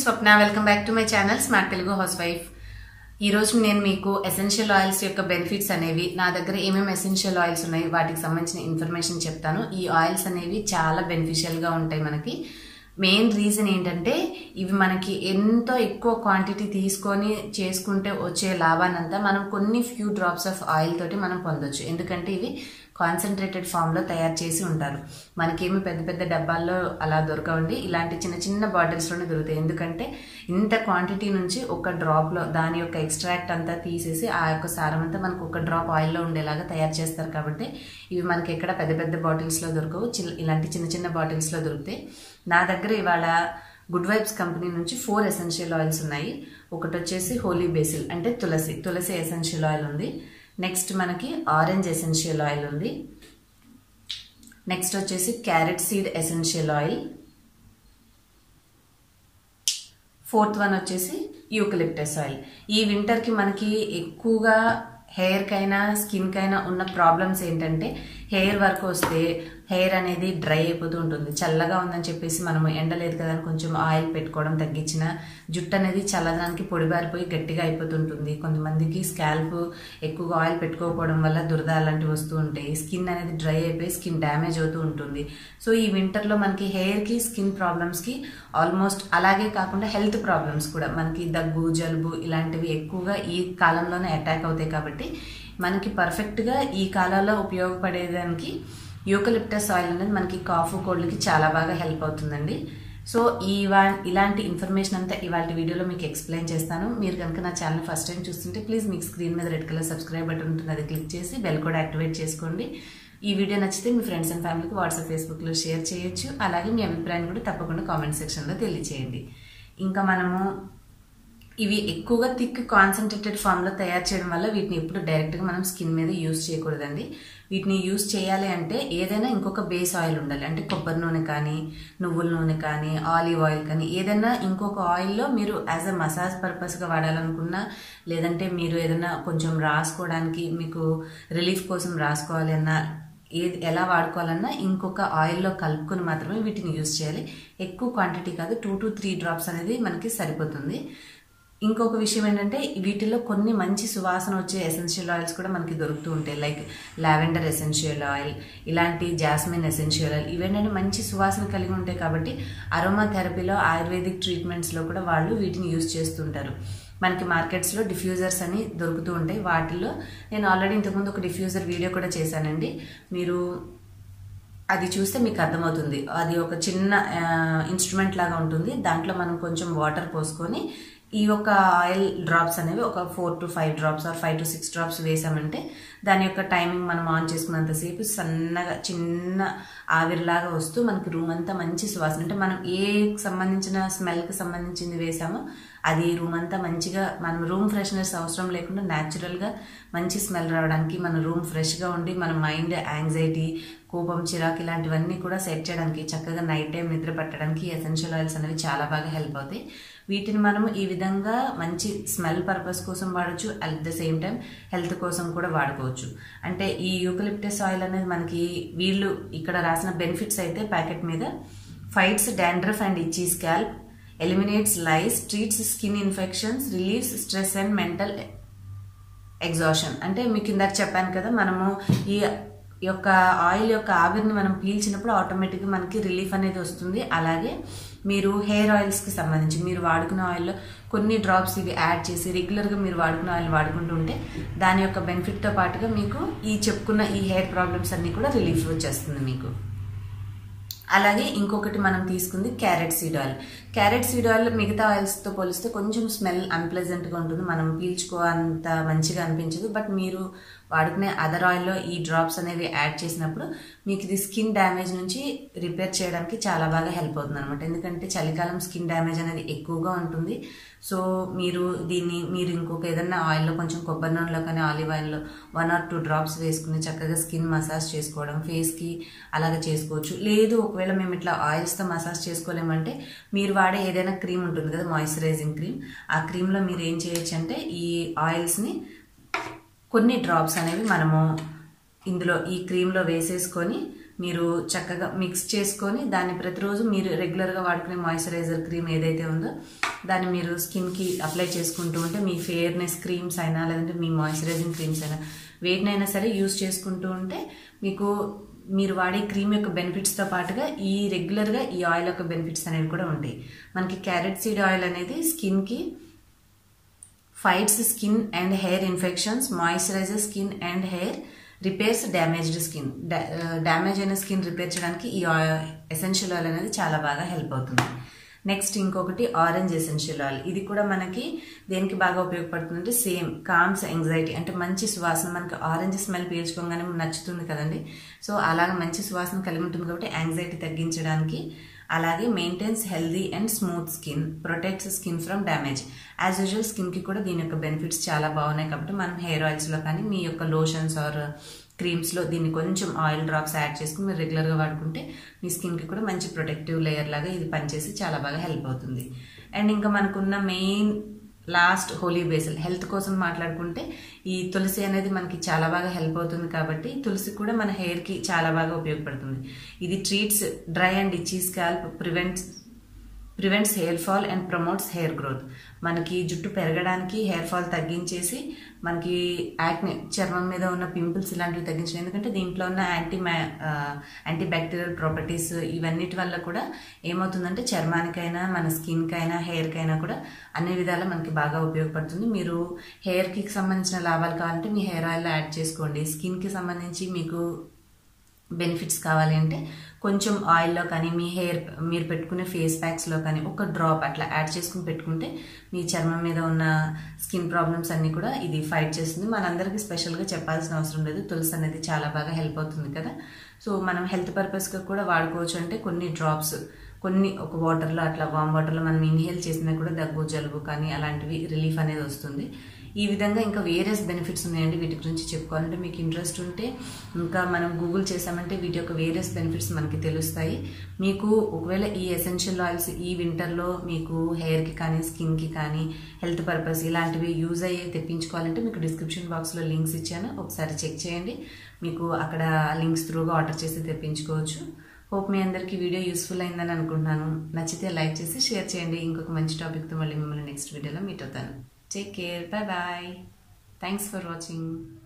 Is Swapna welcome back to my channel smart Telugu house wife ఈ రోజు నేను మీకు ఎసెన్షియల్ ఆయిల్స్ యొక్క బెనిఫిట్స్ అనేవి నా దగ్గర ఏమేమి ఎసెన్షియల్ ఆయిల్స్ ఉన్నాయి వాటికి సంబంధించిన ఇన్ఫర్మేషన్ చెప్తాను. ఈ ఆయిల్స్ అనేవి చాలా బెనిఫిషియల్గా ఉంటాయి మనకి. మెయిన్ రీజన్ ఏంటంటే ఇవి మనకి ఎంతో ఎక్కువ క్వాంటిటీ తీసుకొని చేసుకుంటే వచ్చే లాభానంతా మనం కొన్ని ఫ్యూ డ్రాప్స్ ఆఫ్ ఆయిల్ తోటి మనం పొందొచ్చు. ఎందుకంటే ఇవి కాన్సన్ట్రేటెడ్ ఫామ్లో తయారు చేసి ఉంటారు. మనకేమి పెద్ద పెద్ద డబ్బాల్లో అలా దొరకవండి. ఇలాంటి చిన్న చిన్న బాటిల్స్లోనే దొరుకుతాయి. ఎందుకంటే ఇంత క్వాంటిటీ నుంచి ఒక డ్రాప్లో దాని యొక్క ఎక్స్ట్రాక్ట్ అంతా తీసేసి ఆ యొక్క సారం అంతా మనకు ఒక డ్రాప్ ఆయిల్లో ఉండేలాగా తయారు చేస్తారు కాబట్టి ఇవి మనకి ఎక్కడ పెద్ద పెద్ద బాటిల్స్లో దొరకవు. ఇలాంటి చిన్న చిన్న బాటిల్స్లో దొరుకుతాయి. నా దగ్గర ఇవాళ గుడ్ వైబ్స్ కంపెనీ నుంచి ఫోర్ ఎసెన్షియల్ ఆయిల్స్ ఉన్నాయి. ఒకటి వచ్చేసి హోలీ బేసిల్ అంటే తులసి. తులసి ఎసెన్షియల్ ఆయిల్ ఉంది. నెక్స్ట్ మనకి ఆరెంజ్ ఎసెన్షియల్ ఆయిల్ ఉంది. నెక్స్ట్ వచ్చేసి carrot seed essential oil fourth one వచ్చేసి యూకలిప్టస్ ఆయిల్ ఈ వింటర్కి మనకి ఎక్కువగా హెయిర్కైనా స్కిన్కైనా ఉన్న ప్రాబ్లమ్స్ ఏంటంటే హెయిర్ వర్క్ వస్తే హెయిర్ అనేది డ్రై అయిపోతూ ఉంటుంది. చల్లగా ఉందని చెప్పేసి మనం ఎండలేదు కదా అని కొంచెం ఆయిల్ పెట్టుకోవడం తగ్గించిన జుట్టు అనేది చల్లదనానికి పొడిబారిపోయి గట్టిగా అయిపోతుంటుంది కొంతమందికి స్కాల్ప్ ఎక్కువగా ఆయిల్ పెట్టుకోకపోవడం వల్ల దురద అలాంటివి వస్తూ ఉంటాయి. స్కిన్ అనేది డ్రై అయిపోయి స్కిన్ డ్యామేజ్ అవుతూ ఉంటుంది. సో ఈ వింటర్లో మనకి హెయిర్కి స్కిన్ ప్రాబ్లమ్స్కి ఆల్మోస్ట్ అలాగే కాకుండా హెల్త్ ప్రాబ్లమ్స్ కూడా మనకి దగ్గు జలుబు ఇలాంటివి ఎక్కువగా ఈ కాలంలోనే అటాక్ అవుతాయి కాబట్టి మనకి పర్ఫెక్ట్గా ఈ కాలంలో ఉపయోగపడేదానికి యూకలిప్టస్ ఆయిల్ అనేది మనకి కాఫ్ కోల్డ్కి చాలా బాగా హెల్ప్ అవుతుందండి. సో ఈ ఇలాంటి ఇన్ఫర్మేషన్ అంతా ఇవాళ వీడియోలో మీకు ఎక్స్ప్లెయిన్ చేస్తాను. మీరు కనుక నా ఛానల్ ఫస్ట్ టైం చూస్తుంటే ప్లీజ్ మీకు స్క్రీన్ మీద రెడ్ కలర్ సబ్స్క్రైబ్ బటన్ ఉంటుంది అది క్లిక్ చేసి బెల్ కూడా యాక్టివేట్ చేసుకోండి. ఈ వీడియో నచ్చితే మీ ఫ్రెండ్స్ అండ్ ఫ్యామిలీకి వాట్సాప్ ఫేస్బుక్లో షేర్ చేయొచ్చు. అలాగే మీ అభిప్రాయాన్ని కూడా తప్పకుండా కామెంట్ సెక్షన్లో తెలియచేయండి. ఇంకా మనము ఇవి ఎక్కువగా థిక్ కాన్సన్ట్రేటెడ్ ఫామ్లో తయారు చేయడం వల్ల వీటిని ఎప్పుడు డైరెక్ట్గా మనం స్కిన్ మీద యూస్ చేయకూడదండి. వీటిని యూస్ చేయాలి అంటే ఏదైనా ఇంకొక బేస్ ఆయిల్ ఉండాలి. అంటే కొబ్బరి నూనె కానీ నువ్వుల నూనె కానీ ఆలివ్ ఆయిల్ కానీ ఏదైనా ఇంకొక ఆయిల్లో మీరు యాజ్ అ మసాజ్ పర్పస్గా వాడాలనుకున్నా లేదంటే మీరు ఏదైనా కొంచెం రాసుకోవడానికి మీకు రిలీఫ్ కోసం రాసుకోవాలి అన్నా ఏది ఎలా వాడుకోవాలన్నా ఇంకొక ఆయిల్లో కలుపుకొని మాత్రమే వీటిని యూస్ చేయాలి. ఎక్కువ క్వాంటిటీ కాదు టూ టు త్రీ డ్రాప్స్ అనేది మనకి సరిపోతుంది. ఇంకొక విషయం ఏంటంటే వీటిలో కొన్ని మంచి సువాసన వచ్చే ఎసెన్షియల్ ఆయిల్స్ కూడా మనకి దొరుకుతూ ఉంటాయి. లైక్ లావెండర్ ఎసెన్షియల్ ఆయిల్ ఇలాంటి జాస్మిన్ ఎసెన్షియల్ ఆయిల్ ఇవేంటంటే మంచి సువాసన కలిగి ఉంటాయి కాబట్టి అరోమా థెరపీలో ఆయుర్వేదిక్ ట్రీట్మెంట్స్లో కూడా వాళ్ళు వీటిని యూజ్ చేస్తుంటారు. మనకి మార్కెట్స్లో డిఫ్యూజర్స్ అని దొరుకుతూ ఉంటాయి. వాటిల్లో నేను ఆల్రెడీ ఇంతకుముందు ఒక డిఫ్యూజర్ వీడియో కూడా చేశానండి. మీరు అది చూస్తే మీకు అర్థమవుతుంది. అది ఒక చిన్న ఇన్స్ట్రుమెంట్ లాగా ఉంటుంది. దాంట్లో మనం కొంచెం వాటర్ పోసుకొని ఈ యొక్క ఆయిల్ డ్రాప్స్ అనేవి ఒక four to five drops or five to six drops వేసామంటే దాని యొక్క టైమింగ్ మనం ఆన్ చేసుకున్నంతసేపు సన్నగా చిన్న ఆవిరిలాగా వస్తూ మనకి రూమ్ అంతా మంచి సువాసన. అంటే మనం ఏ సంబంధించిన స్మెల్కి సంబంధించింది వేసామో అది రూమ్ అంతా మంచిగా మనం రూమ్ ఫ్రెష్నెస్ అవసరం లేకుండా న్యాచురల్గా మంచి స్మెల్ రావడానికి మన రూమ్ ఫ్రెష్గా ఉండి మన మైండ్ యాంగ్జైటీ కోపం చిరాకు ఇలాంటివన్నీ కూడా సెట్ చేయడానికి చక్కగా నైట్ టైం నిద్ర పట్టడానికి ఎసెన్షియల్ ఆయిల్స్ అనేవి చాలా బాగా హెల్ప్ అవుతాయి. వీటిని మనం ఈ విధంగా మంచి స్మెల్ పర్పస్ కోసం వాడచ్చు at the same time health కోసం కూడా వాడుకోవచ్చు. అంటే ఈ యూకలిప్టస్ ఆయిల్ అనేది మనకి వీళ్ళు ఇక్కడ రాసిన బెనిఫిట్స్ అయితే ప్యాకెట్ మీద fights dandruff and itchy scalp eliminates lice treats skin infections relieves stress and mental exhaustion అంటే మీకు ఇందాక చెప్పాను కదా మనము ఈ యొక్క ఆయిల్ యొక్క ఆవిరిని మనం పీల్చినప్పుడు ఆటోమేటిక్గా మనకి రిలీఫ్ అనేది వస్తుంది. అలాగే మీరు హెయిర్ ఆయిల్స్కి సంబంధించి మీరు వాడుకున్న ఆయిల్లో కొన్ని డ్రాప్స్ ఇవి యాడ్ చేసి రెగ్యులర్గా మీరు వాడుకున్న ఆయిల్ వాడుకుంటూ ఉంటే దాని యొక్క బెనిఫిట్తో పాటుగా మీకు ఈ చెప్పుకున్న ఈ హెయిర్ ప్రాబ్లమ్స్ అన్నీ కూడా రిలీఫ్ వచ్చేస్తుంది మీకు. అలాగే ఇంకొకటి మనం తీసుకుంది carrot seed oil. Carrot seed oil మిగతా ఆయిల్స్తో పోలిస్తే కొంచెం స్మెల్ అన్ప్లెజెంట్గా ఉంటుంది. మనం పీల్చుకో అంత మంచిగా అనిపించదు. బట్ మీరు వాడుకునే అదర్ ఆయిల్లో ఈ డ్రాప్స్ అనేవి యాడ్ చేసినప్పుడు మీకు ఇది స్కిన్ డ్యామేజ్ నుంచి రిపేర్ చేయడానికి చాలా బాగా హెల్ప్ అవుతుంది అనమాట ఎందుకంటే చలికాలం స్కిన్ డ్యామేజ్ అనేది ఎక్కువగా ఉంటుంది. సో మీరు దీన్ని మీరు ఇంకొక ఏదన్నా ఆయిల్లో కొంచెం కొబ్బరి నూనెలో కానీ ఆలివ్ ఆయిల్లో వన్ ఆర్ టూ డ్రాప్స్ వేసుకుని చక్కగా స్కిన్ మసాజ్ చేసుకోవడం ఫేస్కి అలాగే చేసుకోవచ్చు. లేదు ఒకవేళ మేము ఇట్లా ఆయిల్స్తో మసాజ్ చేసుకోలేమంటే మీరు వాడే ఏదైనా క్రీమ్ ఉంటుంది కదా మాయిశ్చరైజింగ్ క్రీమ్ ఆ క్రీమ్లో మీరు ఏం చేయొచ్చు అంటే ఈ ఆయిల్స్ని కొన్ని డ్రాప్స్ అనేవి మనము ఇందులో ఈ క్రీమ్లో వేసేసుకొని మీరు చక్కగా మిక్స్ చేసుకొని దాన్ని ప్రతిరోజు మీరు రెగ్యులర్గా వాడుకునే మాయిశ్చరైజర్ క్రీమ్ ఏదైతే ఉందో దాన్ని మీరు స్కిన్కి అప్లై చేసుకుంటూ ఉంటే మీ ఫేర్నెస్ క్రీమ్స్ అయినా లేదంటే మీ మాయిశ్చరైజింగ్ క్రీమ్స్ అయినా వేటినైనా సరే యూస్ చేసుకుంటూ ఉంటే మీకు మీరు వాడే క్రీమ్ యొక్క బెనిఫిట్స్తో పాటుగా ఈ రెగ్యులర్గా ఈ ఆయిల్ యొక్క బెనిఫిట్స్ అనేవి కూడా ఉంటాయి. మనకి క్యారెట్ సీడ్ ఆయిల్ అనేది స్కిన్కి fights skin and hair infections moisturiser skin and hair repairs damaged skin damage అయిన స్కిన్ రిపేర్ చేయడానికి ఈ ఎసెన్షియల్ ఆయిల్ అనేది చాలా బాగా హెల్ప్ అవుతుంది. నెక్స్ట్ ఇంకొకటి ఆరెంజ్ ఎసెన్షియల్ ఆయిల్ ఇది కూడా మనకి దేనికి బాగా ఉపయోగపడుతుంది అంటే సేమ్ కామ్స్ ఎంగ్జైటీ అంటే మంచి సువాసన. మనకి ఆరెంజ్ స్మెల్ పీల్చుకోగానే నచ్చుతుంది కదండి. సో అలాగ మంచి సువాసన కలిగి ఉంటుంది కాబట్టి యాంగ్జైటీ తగ్గించడానికి అలాగే maintains healthy and smooth skin protects skin from damage as usual స్కిన్కి కూడా దీని యొక్క బెనిఫిట్స్ చాలా బాగున్నాయి కాబట్టి మనం హెయిర్ ఆయిల్స్లో కానీ మీ యొక్క లోషన్స్ ఆర్ క్రీమ్స్లో దీన్ని కొంచెం ఆయిల్ డ్రాప్స్ యాడ్ చేసుకుని మీరు రెగ్యులర్గా వాడుకుంటే మీ స్కిన్కి కూడా మంచి ప్రొటెక్టివ్ లేయర్ లాగా ఇది పనిచేసి చాలా బాగా హెల్ప్ అవుతుంది. అండ్ ఇంకా మనకున్న main last holy basil. Health కోసం మాట్లాడుకుంటే ఈ తులసి అనేది మనకి చాలా బాగా హెల్ప్ అవుతుంది కాబట్టి తులసి కూడా మన హెయిర్కి చాలా బాగా ఉపయోగపడుతుంది. ఇది treats dry and itchy scalp prevents prevents hair fall and promotes hair growth మనకి జుట్టు పెరగడానికి హెయిర్ ఫాల్ తగ్గించేసి మనకి యాక్ని చర్మం మీద ఉన్న పింపుల్స్ ఇలాంటివి తగ్గించడం. ఎందుకంటే దీంట్లో ఉన్న యాంటీ యాంటీ బ్యాక్టీరియల్ ప్రాపర్టీస్ ఇవన్నిటి వల్ల కూడా ఏమవుతుందంటే చర్మానికైనా మన స్కిన్కైనా హెయిర్కైనా కూడా అన్ని విధాలా మనకి బాగా ఉపయోగపడుతుంది. మీరు హెయిర్కి సంబంధించిన లాభాలు కావాలంటే మీ హెయిర్ ఆయిల్ యాడ్ చేసుకోండి. స్కిన్కి సంబంధించి మీకు బెనిఫిట్స్ కావాలి అంటే కొంచెం ఆయిల్లో కానీ మీ హెయిర్ మీరు పెట్టుకునే ఫేస్ ప్యాక్స్లో కానీ ఒక డ్రాప్ అట్లా యాడ్ చేసుకుని పెట్టుకుంటే మీ చర్మం మీద ఉన్న స్కిన్ ప్రాబ్లమ్స్ అన్నీ కూడా ఇది ఫైట్ చేస్తుంది. మనందరికీ స్పెషల్గా చెప్పాల్సిన అవసరం లేదు. తులసి అనేది చాలా బాగా హెల్ప్ అవుతుంది కదా. సో మనం హెల్త్ పర్పస్గా కూడా వాడుకోవచ్చు అంటే కొన్ని డ్రాప్స్ కొన్ని ఒక వాటర్లో అట్లా వామ్ వాటర్లో మనం ఇన్హేల్ చేసినా కూడా దగ్గు జలుబు కానీ అలాంటివి రిలీఫ్ అనేది వస్తుంది. ఈ విధంగా ఇంకా వేరియస్ బెనిఫిట్స్ ఉన్నాయండి వీటి గురించి చెప్పుకోవాలంటే. మీకు ఇంట్రెస్ట్ ఉంటే ఇంకా మనం గూగుల్ చేసామంటే వీటి యొక్క వేరియస్ బెనిఫిట్స్ మనకి తెలుస్తాయి. మీకు ఒకవేళ ఈ ఎసెన్షియల్ ఆయిల్స్ ఈ వింటర్లో మీకు హెయిర్కి కానీ స్కిన్కి కానీ హెల్త్ పర్పస్ ఇలాంటివి యూజ్ అయ్యే తెప్పించుకోవాలంటే మీకు డిస్క్రిప్షన్ బాక్స్లో లింక్స్ ఇచ్చాను. ఒకసారి చెక్ చేయండి. మీకు అక్కడ లింక్స్ త్రూగా ఆర్డర్ చేసి తెప్పించుకోవచ్చు. హోప్ మీ అందరికీ వీడియో యూస్ఫుల్ అయిందని అనుకుంటున్నాను. నచ్చితే లైక్ చేసి షేర్ చేయండి. ఇంకొక మంచి టాపిక్తో మళ్ళీ మిమ్మల్ని నెక్స్ట్ వీడియోలో మీట్ అవుతాను. Take care. Bye bye. Thanks for watching.